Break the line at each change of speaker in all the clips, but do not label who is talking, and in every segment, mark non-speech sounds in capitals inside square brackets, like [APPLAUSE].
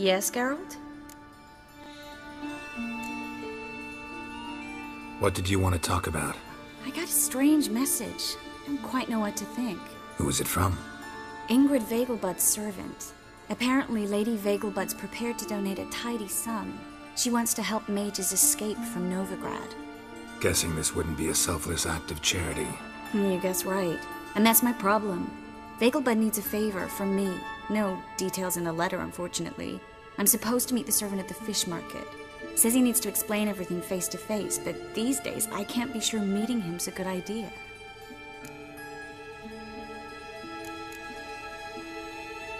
Yes, Geralt?
What did you want to talk about?
I got a strange message. I don't quite know what to think.
Who was it from?
Ingrid Vegelbud's servant. Apparently, Lady Vegelbud's prepared to donate a tidy sum. She wants to help mages escape from Novigrad.
Guessing this wouldn't be a selfless act of charity.
Hmm, you guess right. And that's my problem. Vegelbud needs a favor from me. No details in the letter, unfortunately. I'm supposed to meet the servant at the fish market. Says he needs to explain everything face to face, but these days I can't be sure meeting him's a good idea.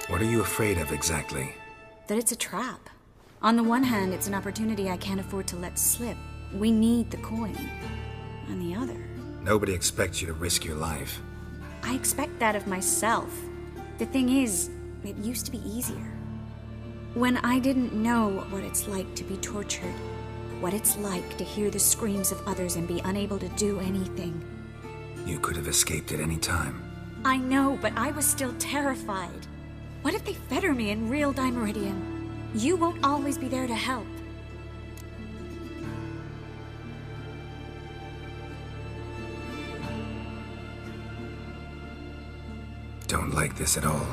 What are you afraid of exactly?
That it's a trap. On the one hand, it's an opportunity I can't afford to let slip. We need the coin. On the other,
Nobody expects you to risk your life.
I expect that of myself. The thing is, it used to be easier. When I didn't know what it's like to be tortured, what it's like to hear the screams of others and be unable to do anything.
You could have escaped at any time.
I know, but I was still terrified. What if they fetter me in real Dimeritium? You won't always be there to help.
Don't like this at all,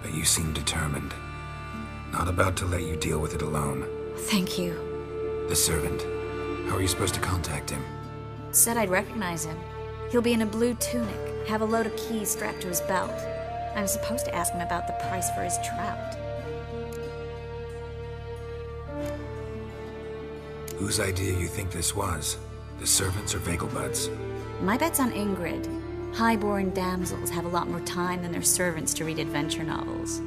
but you seem determined. Not about to let you deal with it alone.
Thank you.
The servant. How are you supposed to contact him?
Said I'd recognize him. He'll be in a blue tunic, have a load of keys strapped to his belt. I'm supposed to ask him about the price for his trout.
Whose idea you think this was? The servants or Vegelbud's?
My bet's on Ingrid. Highborn damsels have a lot more time than their servants to read adventure novels.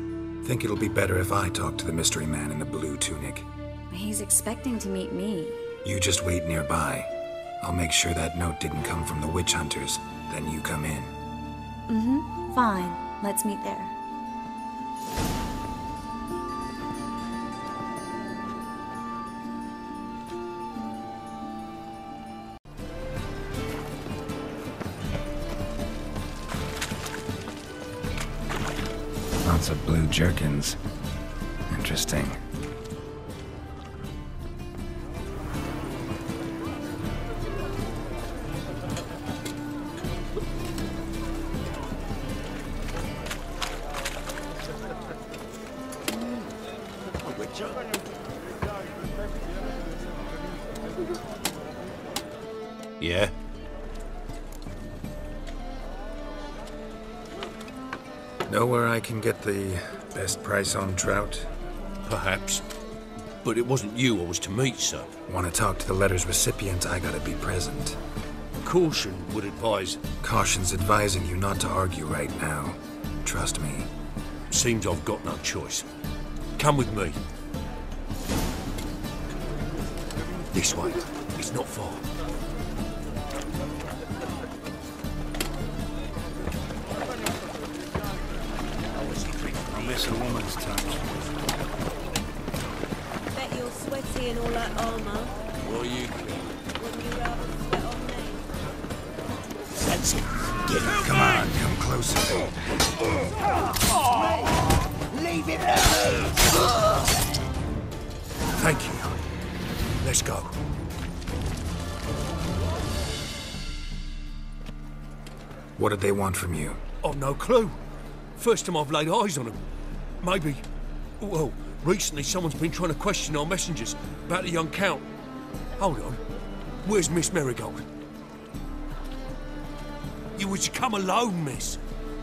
Think it'll be better if I talk to the mystery man in the blue tunic.
He's expecting to meet me.
You just wait nearby. I'll make sure that note didn't come from the witch hunters. Then you come in.
Mm-hmm. Fine. Let's meet there.
Jerkins. Interesting.
Yeah?
Know where I can get the best price on trout?
Perhaps. But it wasn't you I was to meet, sir.
Want to talk to the letter's recipient, I gotta be present.
Caution would advise.
Caution's advising you not to argue right now. Trust me.
Seems I've got no choice. Come with me. This way. It's not far.
I miss a woman's touch.
Bet you're sweaty in all that armour.
Well, you
Wouldn't you rather sweat on me?
That's it. Get it.
Come on, come closer.
Leave it to
Thank you. Let's go.
What did they want from you?
I've no clue. First time I've laid eyes on them. Maybe. Well, recently someone's been trying to question our messengers about the young count. Hold on. Where's Miss Merigold? You was to come alone, miss.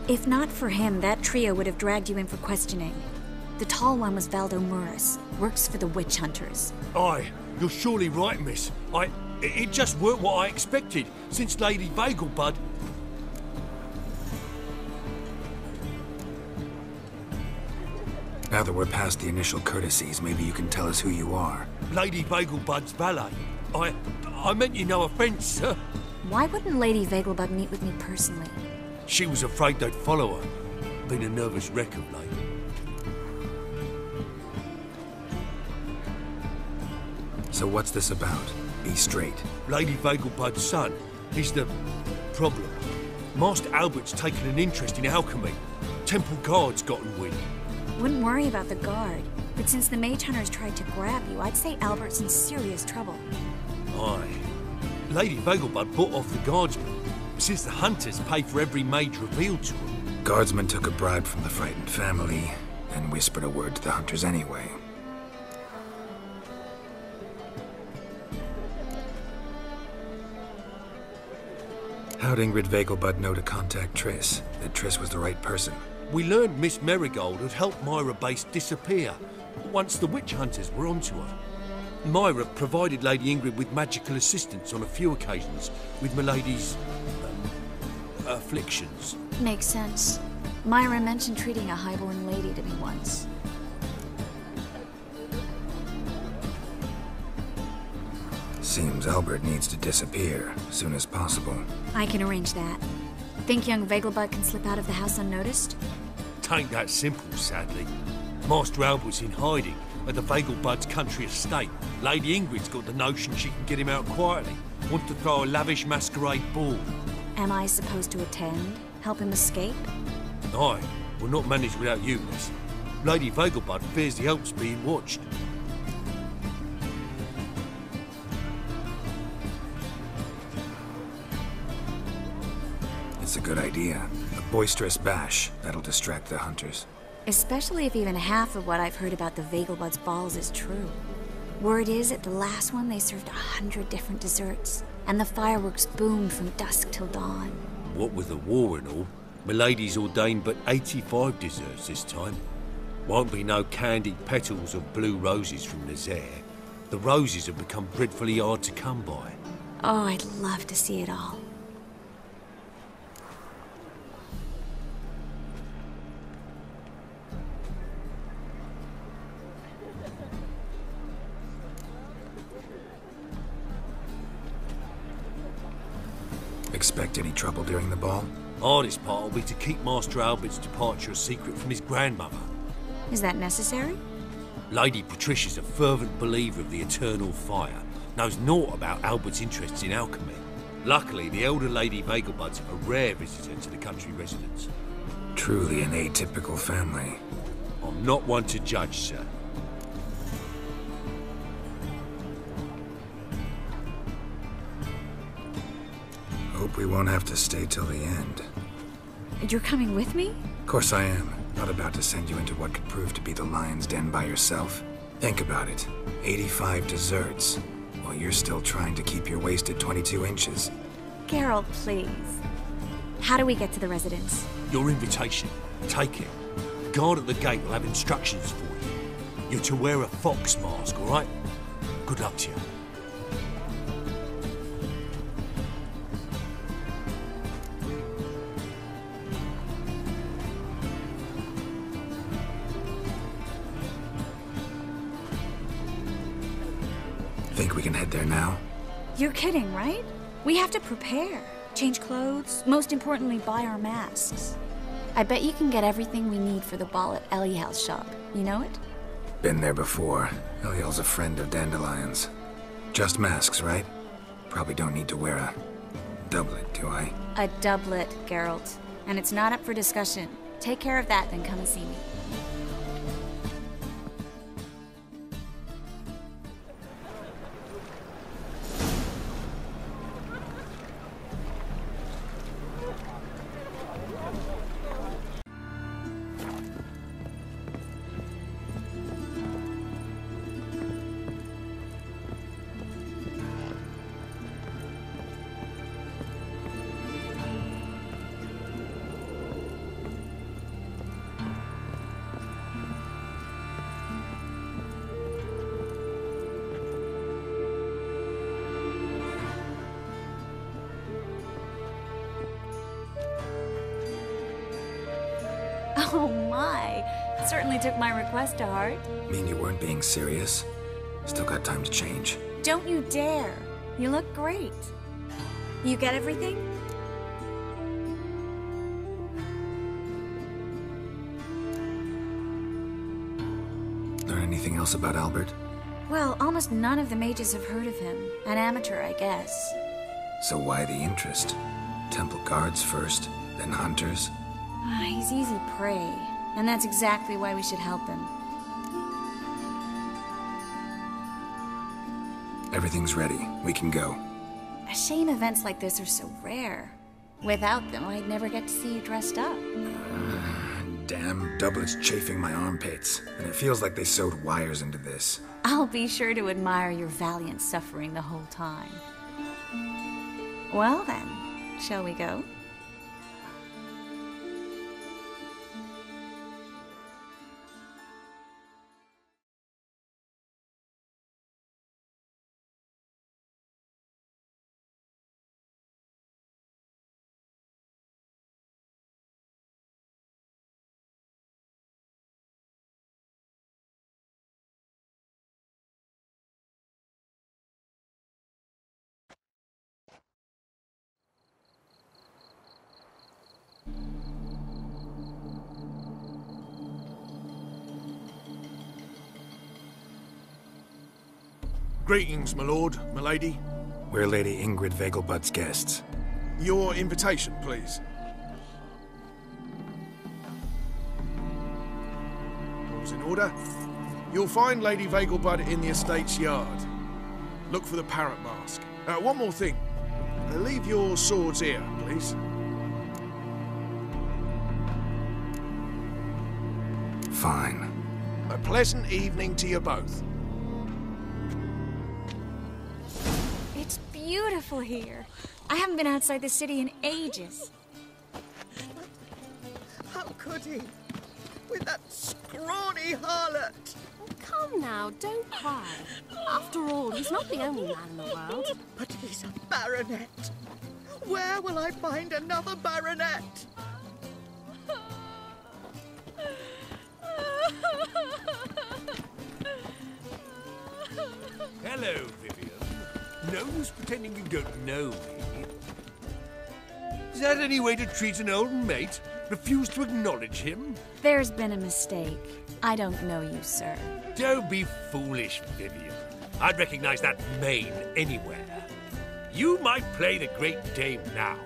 If not for him, that trio would have dragged you in for questioning. The tall one was Valdo Muris, works for the witch hunters.
Aye, you're surely right, miss. I. It it just weren't what I expected, since Lady Vegelbud.
Now that we're past the initial courtesies, maybe you can tell us who you are.
Lady Vegelbud's valet. I. I meant you no offence, sir.
Why wouldn't Lady Vegelbud meet with me personally?
She was afraid they'd follow her. Been a nervous wreck of late.
So what's this about? Be straight.
Lady Vegelbud's son. He's the problem. Master Albert's taken an interest in alchemy. Temple Guard's gotten wind.
Wouldn't worry about the guard. But since the mage hunters tried to grab you, I'd say Albert's in serious trouble.
Aye. Lady Vegelbud bought off the guardsmen, since the hunters pay for every mage revealed to them.
Guardsman took a bribe from the frightened family and whispered a word to the hunters anyway. How'd Ingrid Vegelbud know to contact Triss? That Triss was the right person?
We learned Miss Merigold had helped Myra Base disappear once the witch hunters were onto her. Myra provided Lady Ingrid with magical assistance on a few occasions with Milady's um, afflictions.
Makes sense. Myra mentioned treating a highborn lady to me once.
Seems Albert needs to disappear as soon as possible.
I can arrange that. Think young Vegelbud can slip out of the house unnoticed?
Tain't that simple, sadly. Master Albert's in hiding at the Vegelbud's country estate. Lady Ingrid's got the notion she can get him out quietly. Wants to throw a lavish masquerade ball.
Am I supposed to attend? Help him escape?
Aye, will not manage without you, miss. Lady Vegelbud fears the help's being watched.
It's a good idea. A boisterous bash. That'll distract the hunters.
Especially if even half of what I've heard about the Vegelbud's balls is true. Word is, at the last one, they served a hundred different desserts, and the fireworks boomed from dusk till dawn.
What with the war and all, Milady's ordained but 85 desserts this time. Won't be no candied petals of blue roses from Nazair. The roses have become dreadfully hard to come by.
Oh, I'd love to see it all.
Expect any trouble during the ball?
Hardest part will be to keep Master Albert's departure a secret from his grandmother.
Is that necessary?
Lady Patricia's a fervent believer of the eternal fire, knows naught about Albert's interests in alchemy. Luckily, the elder Lady Vegelbud's a rare visitor to the country residence.
Truly an atypical family.
I'm not one to judge, sir.
We won't have to stay till the end.
And you're coming with me?
Of course I am. Not about to send you into what could prove to be the lion's den by yourself. Think about it. 85 desserts, while you're still trying to keep your waist at 22 inches.
Geralt, please. How do we get to the residence?
Your invitation. Take it. Guard at the gate will have instructions for you. You're to wear a fox mask, all right? Good luck to you.
You're kidding, right? We have to prepare. Change clothes, most importantly, buy our masks. I bet you can get everything we need for the ball at Elihal's shop. You know it?
Been there before. Elihal's a friend of Dandelion's. Just masks, right? Probably don't need to wear a doublet, do I?
A doublet, Geralt. And it's not up for discussion. Take care of that, then come and see me. [LAUGHS] Oh my! Certainly took my request to heart.
Mean you weren't being serious? Still got time to change.
Don't you dare! You look great. You get everything?
Learn anything else about Albert?
Well, almost none of the mages have heard of him. An amateur, I guess.
So why the interest? Temple guards first, then hunters?
Ah, he's easy prey, and that's exactly why we should help him.
Everything's ready. We can go.
Shame events like this are so rare. Without them, I'd never get to see you dressed up.
Ah, damn doublet's chafing my armpits, and it feels like they sewed wires into this.
I'll be sure to admire your valiant suffering the whole time. Well then, shall we go?
Greetings, my lord, my lady.
We're Lady Ingrid Vegelbud's guests.
Your invitation, please. All's in order. You'll find Lady Vegelbud in the estate's yard. Look for the parrot mask. Uh, one more thing. Uh, leave your swords here, please.
Fine.
A pleasant evening to you both.
Beautiful here. I haven't been outside the city in ages.
How could he? With that scrawny harlot!
Come now, don't cry. After all, he's not the only man in the world.
But he's a baronet. Where will I find another baronet?
Hello, Vivian. No use pretending you don't know me. Is that any way to treat an old mate? Refuse to acknowledge him?
There's been a mistake. I don't know you, sir.
Don't be foolish, Vivian. I'd recognize that mane anywhere. You might play the Great Dame now,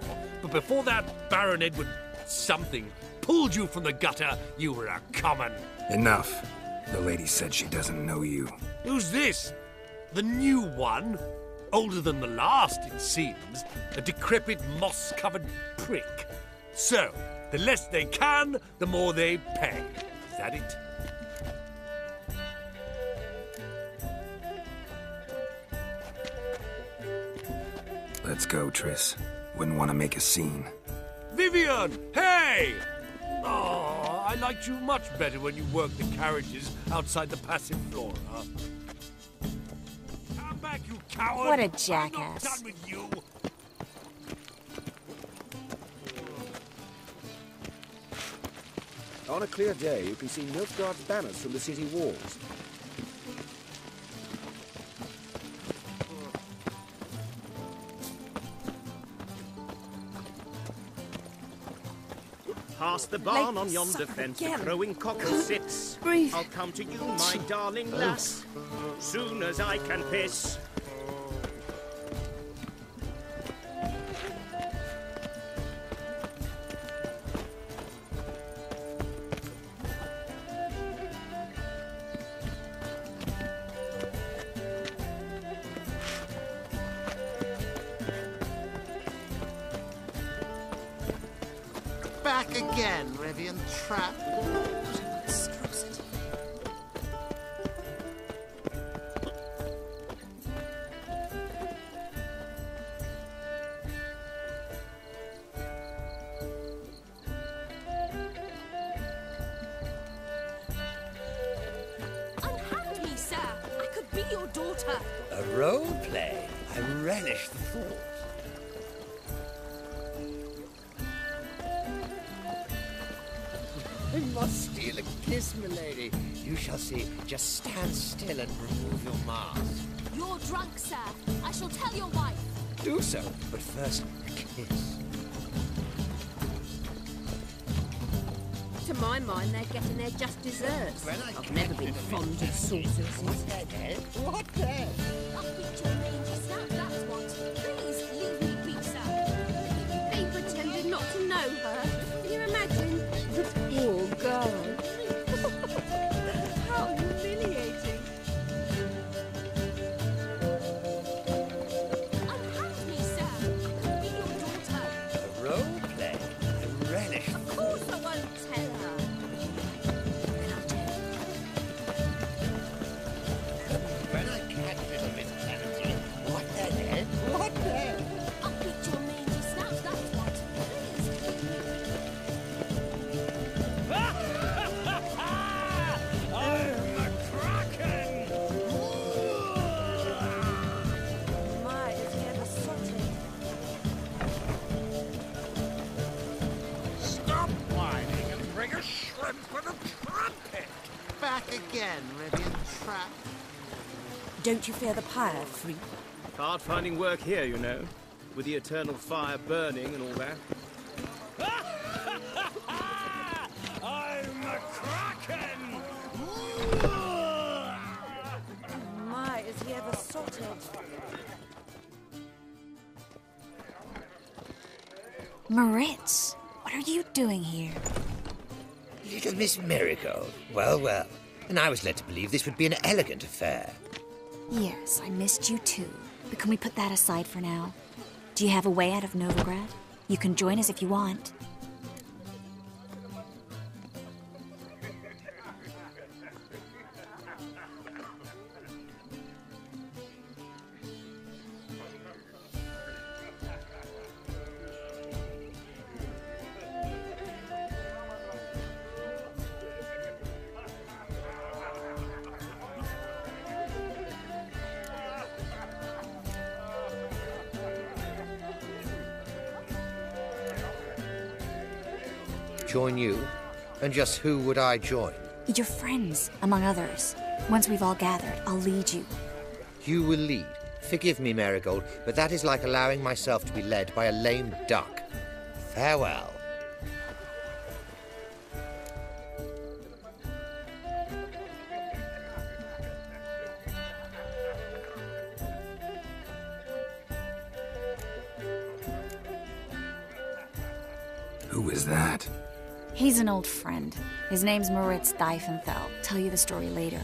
but before that Baron Edward something pulled you from the gutter, you were a common.
Enough. The lady said she doesn't know you.
Who's this? The new one? Older than the last, it seems. A decrepit, moss covered prick. So, the less they can, the more they pay. Is that it?
Let's go, Triss. Wouldn't want to make a scene.
Vivian! Hey! Oh, I liked you much better when you worked the carriages outside the passive flora. Come back, you coward!
What a
I'm not
jackass.
with you!
On a clear day, you can see Nilfgaard's banners from the city walls.
Past the barn
Late
on yonder
supper
fence,
again.
the crowing cockle sits.
Breathe.
I'll come to you, my darling lass, soon as I can piss.
Back again, Rivian Trap.
First, kiss.
To my mind, they're getting their just desserts. I've never been fond of sauces.
Don't you fear the pyre, freak?
Hard finding work here, you know, with the eternal fire burning and all that. [LAUGHS]
I'm a kraken!
My, is he ever sorted?
Moritz, what are you doing here?
Little Miss Merigold. Well, well. And I was led to believe this would be an elegant affair.
Yes, I missed you too. But can we put that aside for now? Do you have a way out of Novigrad? You can join us if you want.
Just who would I join?
Your friends, among others. Once we've all gathered, I'll lead you.
You will lead. Forgive me, Merigold, but that is like allowing myself to be led by a lame duck. Farewell.
Who is that?
He's an old friend. His name's Moritz Diefenthal. Tell you the story later.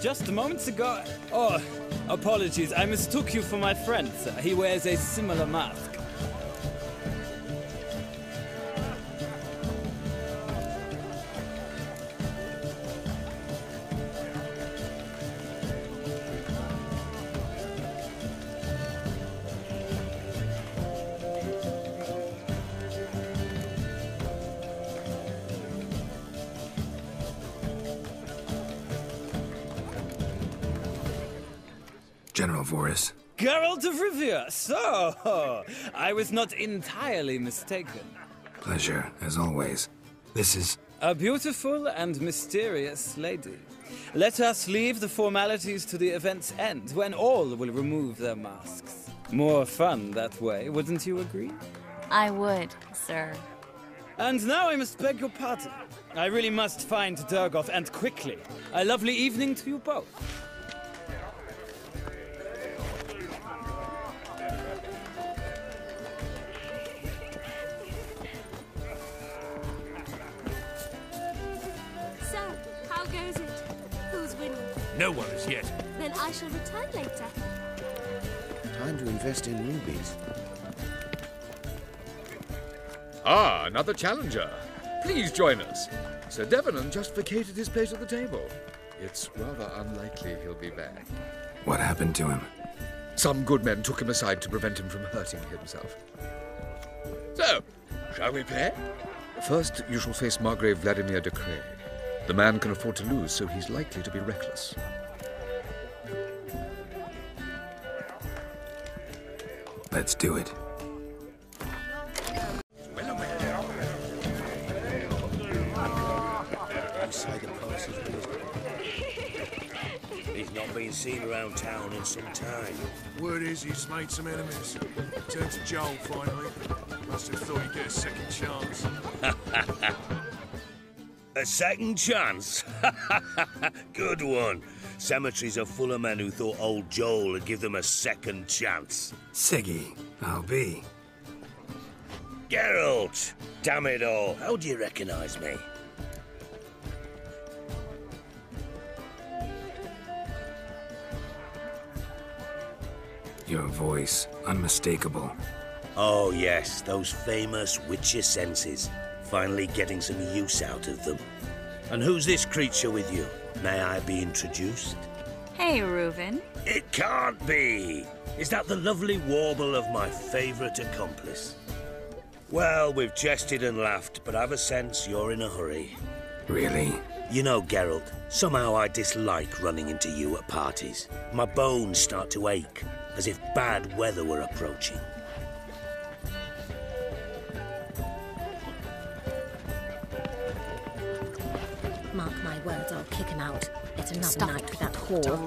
Just moments ago? Oh, apologies. I mistook you for my friend. He wears a similar mask. So, I was not entirely mistaken.
Pleasure, as always. This is.
A beautiful and mysterious lady. Let us leave the formalities to the event's end, when all will remove their masks. More fun that way, wouldn't you agree?
I would, sir.
And now I must beg your pardon. I really must find Durgoff, and quickly. A lovely evening to you both.
No one as yet.
Then I shall return later.
Time to invest in rubies.
Ah, another challenger. Please join us. Sir Devenant just vacated his place at the table. It's rather unlikely he'll be back.
What happened to him?
Some good men took him aside to prevent him from hurting himself. So, shall we play? First, you shall face Margrave Vladimir de Craig. The man can afford to lose, so he's likely to be reckless.
Let's do it.
You say the price is reasonable.
He's not been seen around town in some time.
Word is he's made some enemies. Turned to Joel finally. Must have thought he'd get a second chance. [LAUGHS]
A second chance? [LAUGHS] Good one. Cemeteries are full of men who thought old Joel would give them a second chance.
Sigi, I'll be.
Geralt! Damn it all, how do you recognize me?
Your voice, unmistakable.
Oh, yes, those famous witcher senses. Finally getting some use out of them. And who's this creature with you? May I be introduced?
Hey, Reuven.
It can't be! Is that the lovely warble of my favourite accomplice? Well, we've jested and laughed, but I've a sense you're in a hurry.
Really?
You know, Geralt, somehow I dislike running into you at parties. My bones start to ache, as if bad weather were approaching.
It's another night with that whore.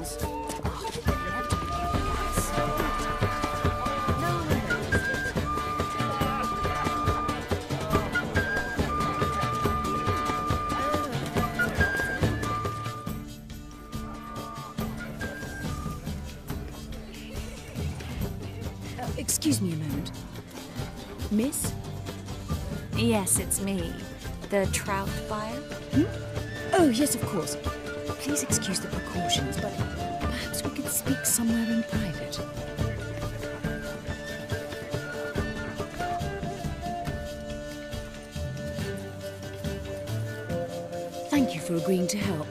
Uh, excuse me a moment. Miss?
Yes, it's me. The trout buyer?
Oh, yes, of course. Please excuse the precautions, but perhaps we could speak somewhere in private. Thank you for agreeing to help.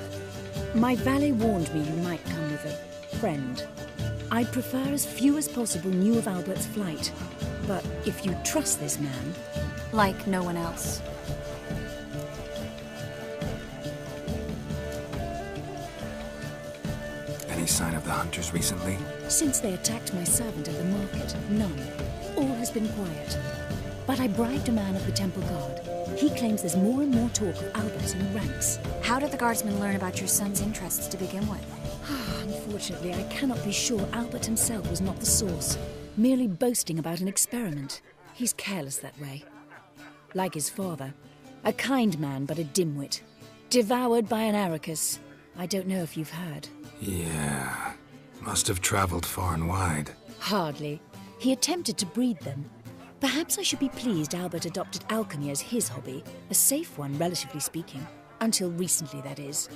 My valet warned me you might come with a friend. I'd prefer as few as possible knew of Albert's flight. But if you trust this man...
Like no one else.
Any sign of the hunters recently?
Since they attacked my servant at the market, none. All has been quiet. But I bribed a man of the Temple Guard. He claims there's more and more talk of Albert in the ranks.
How did the guardsmen learn about your son's interests to begin with?
Ah, [SIGHS] unfortunately, I cannot be sure Albert himself was not the source, merely boasting about an experiment. He's careless that way. Like his father. A kind man, but a dimwit. Devoured by an Arachas. I don't know if you've heard.
Yeah. Must have traveled far and wide.
Hardly. He attempted to breed them. Perhaps I should be pleased Albert adopted alchemy as his hobby, a safe one, relatively speaking. Until recently, that is.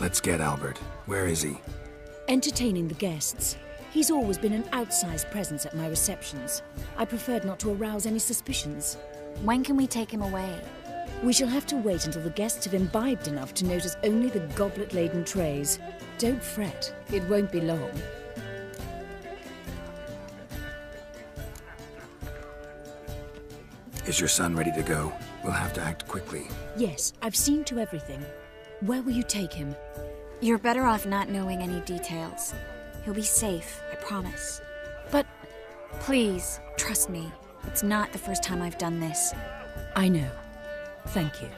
Let's get Albert. Where is he?
Entertaining the guests. He's always been an outsized presence at my receptions. I preferred not to arouse any suspicions.
When can we take him away?
We shall have to wait until the guests have imbibed enough to notice only the goblet laden trays. Don't fret, it won't be long.
Is your son ready to go? We'll have to act quickly.
Yes, I've seen to everything. Where will you take him?
You're better off not knowing any details. He'll be safe, I promise.
But.
Please, trust me. It's not the first time I've done this.
I know. Thank you.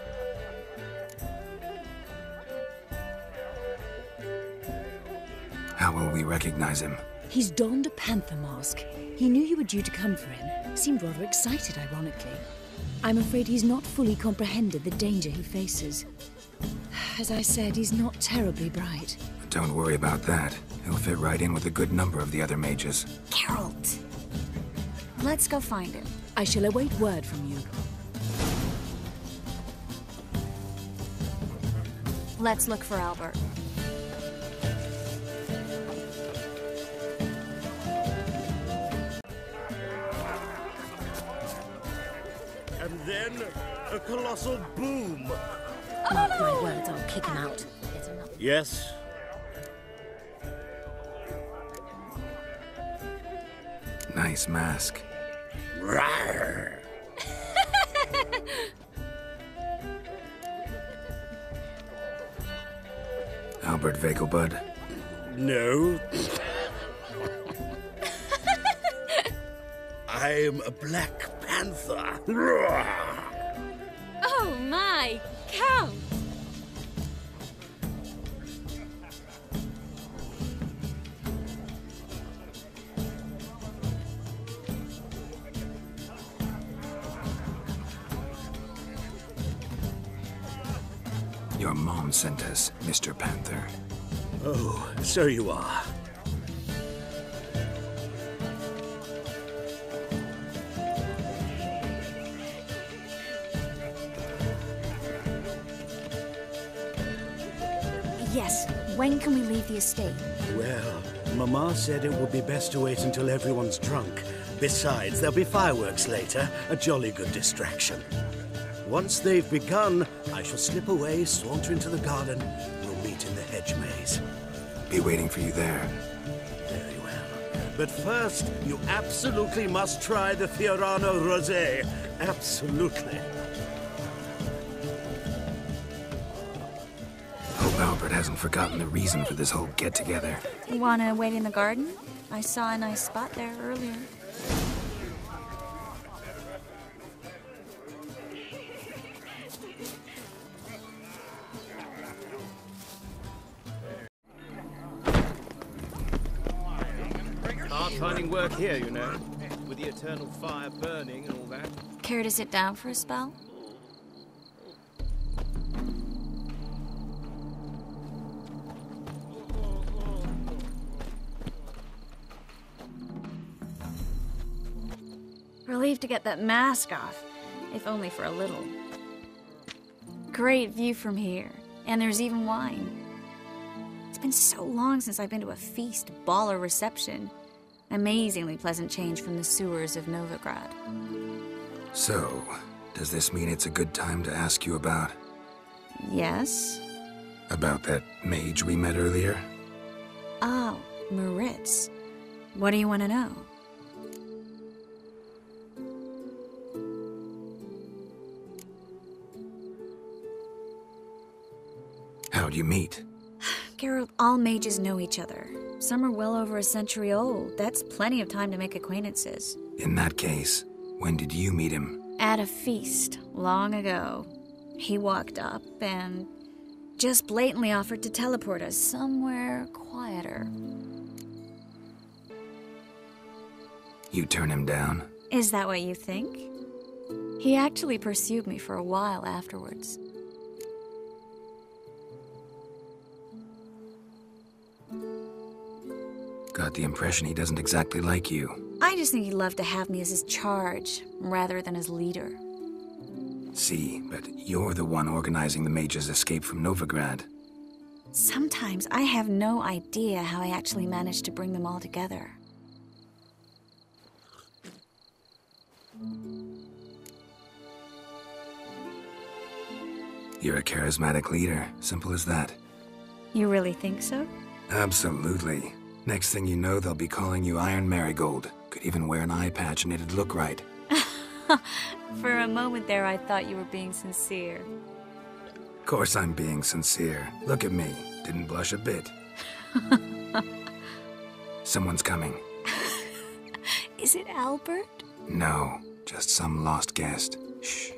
How will we recognize him?
He's donned a panther mask. He knew you were due to come for him. Seemed rather excited, ironically. I'm afraid he's not fully comprehended the danger he faces. As I said, he's not terribly bright.
Don't worry about that. He'll fit right in with a good number of the other mages.
Geralt! Let's go find him.
I shall await word from you.
Let's look for Albert.
And then a colossal boom.
Mark my words, I'll kick him out.
Yes.
Nice mask.
Rawr.
Albert Vegelbud.
No. I'm a Black Panther.
Oh my, Count!
Your sent us, Mr. Panther.
Oh, so you are.
Yes,
When can we leave the estate?
Well, Mama said it would be best to wait until everyone's drunk. Besides, there'll be fireworks later, a jolly good distraction. Once they've begun, I shall slip away, saunter into the garden. We'll meet in the hedge maze.
Be waiting for you there.
Very well. But first, you absolutely must try the Fiorano Rosé. Absolutely.
Hope Albert hasn't forgotten the reason for this whole get-together.
You wanna wait in the garden? I saw a nice spot there earlier.
Here, you know. With the eternal fire burning and all that.
Care to sit down for a spell? Relieved to get that mask off, if only for a little. Great view from here, and there's even wine. It's been so long since I've been to a feast, ball, or reception. Amazingly pleasant change from the sewers of Novigrad.
So, does this mean it's a good time to ask you about...
Yes?
about that mage we met earlier?
Oh, Moritz. What do you want to know?
How'd you meet? [SIGHS]
Geralt, all mages know each other. Some are well over a century old. That's plenty of time to make acquaintances.
In that case, when did you meet him?
At a feast, long ago. He walked up and just blatantly offered to teleport us somewhere quieter.
You turn him down?
Is that what you think? He actually pursued me for a while afterwards.
Got the impression he doesn't exactly like you.
I just think he'd love to have me as his charge, rather than his leader.
See, but you're the one organizing the Major's escape from Novigrad.
Sometimes I have no idea how I actually managed to bring them all together.
You're a charismatic leader, simple as that.
You really think so?
Absolutely. Next thing you know, they'll be calling you Iron Merigold. Could even wear an eye patch and it'd look right. [LAUGHS]
For a moment there, I thought you were being sincere.
Of course I'm being sincere. Look at me. Didn't blush a bit. [LAUGHS] Someone's coming. [LAUGHS]
Is it Albert?
No, just some lost guest. Shh.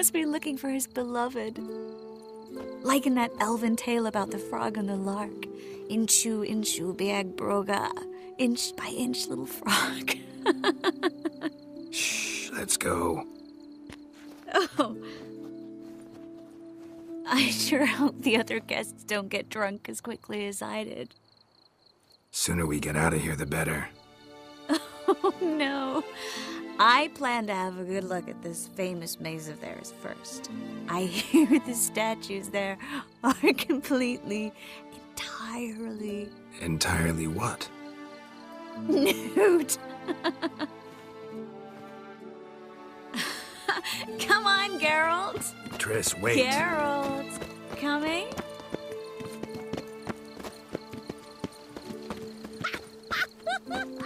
Must be looking for his beloved. Like in that elven tale about the frog and the lark. Inchu, inchu, biag broga. Inch by inch, little frog. [LAUGHS]
Shh, let's go.
Oh. I sure hope the other guests don't get drunk as quickly as I did.
Sooner we get out of here, the better. [LAUGHS]
Oh no. I plan to have a good look at this famous maze of theirs first. I [LAUGHS] hear the statues there are completely, entirely
Entirely what?
nude. [LAUGHS] Come on, Geralt.
Triss, wait.
Geralt, coming? [LAUGHS]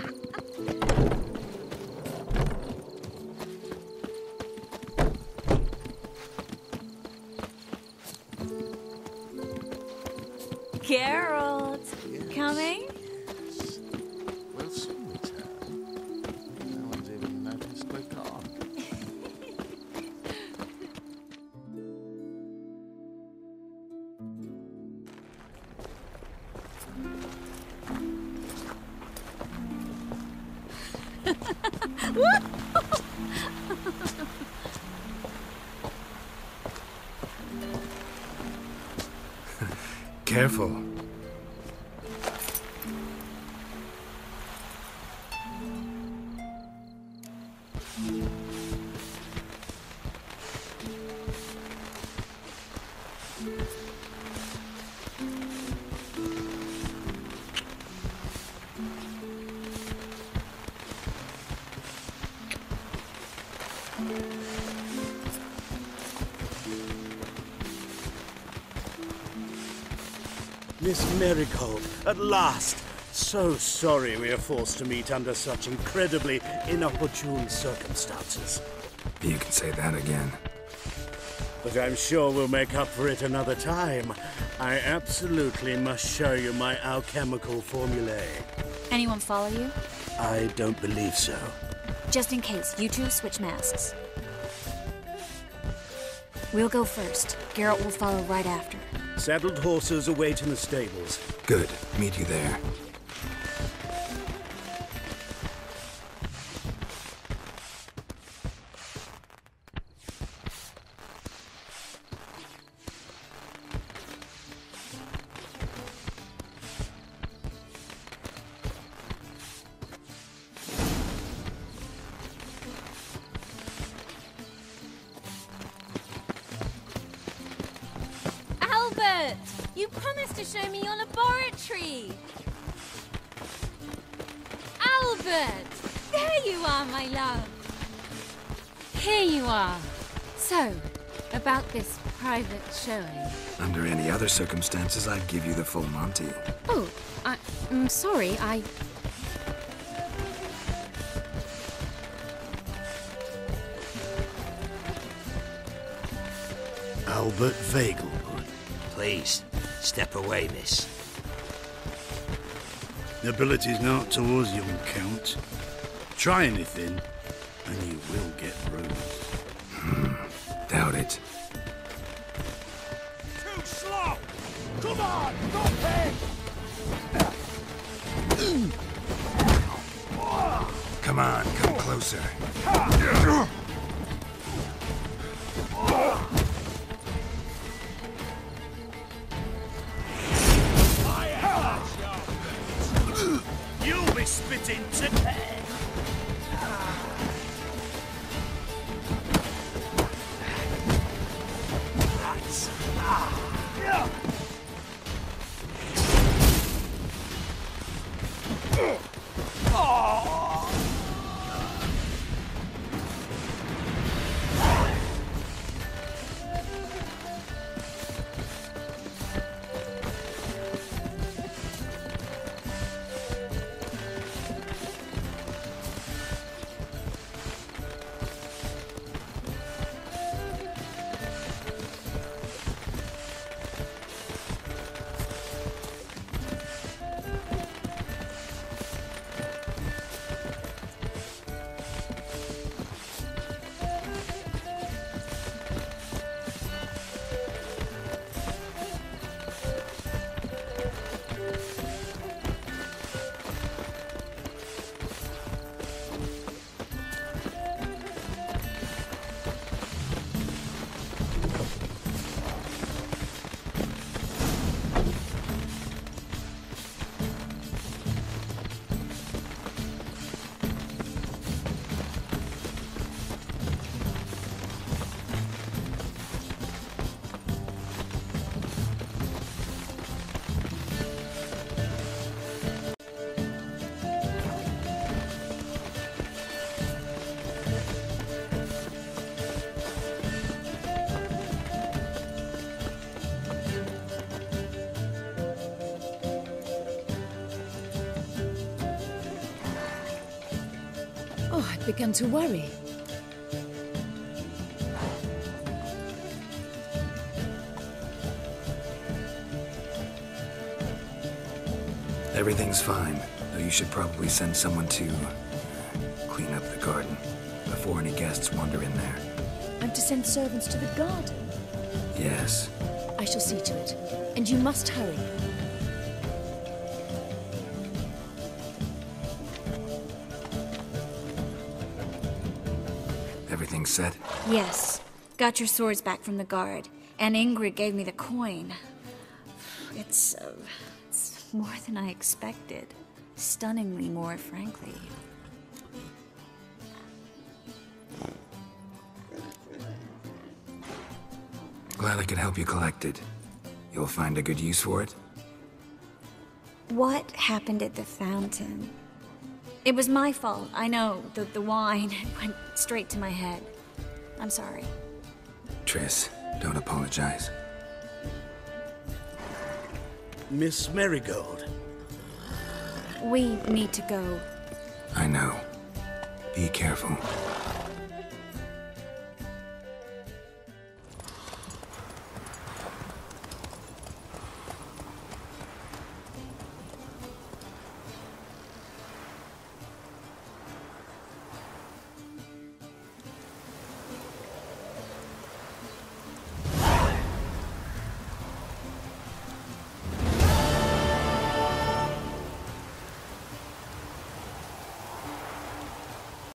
Miss Miracle, at last. So sorry we are forced to meet under such incredibly inopportune circumstances.
You can say that again.
But I'm sure we'll make up for it another time. I absolutely must show you my alchemical formulae.
Anyone follow you?
I don't believe so.
Just in case, you two switch masks. We'll go first. Geralt will follow right after.
Saddled horses await in the stables.
Good. Meet you there.
Promised to me your laboratory! Albert! There you are, my love! Here you are. So, about this private showing.
Under any other circumstances, I'd give you the full Monty.
Oh, I, I'm sorry, I.
Albert Vegelbud.
Please, step away, miss.
Nobility's not towards young Count. Try anything, and you will get bruised. [SIGHS]
Doubt it.
Too slow! Come on, stop it!
Come on, come closer.
Begun to worry.
Everything's fine, though you should probably send someone to uh, clean up the garden before any guests wander in there.
I'm to send servants to the garden.
Yes.
I shall see to it. And you must hurry.
Set?
Yes. Got your swords back from the guard. And Ingrid gave me the coin. It's, uh, it's more than I expected. Stunningly more, frankly.
Glad I could help you collect it. You'll find a good use for it?
What happened at the fountain? It was my fault. I know. The, the wine [LAUGHS] went straight to my head. I'm sorry.
Triss, don't apologize.
Miss Merigold.
We need to go.
I know. Be careful.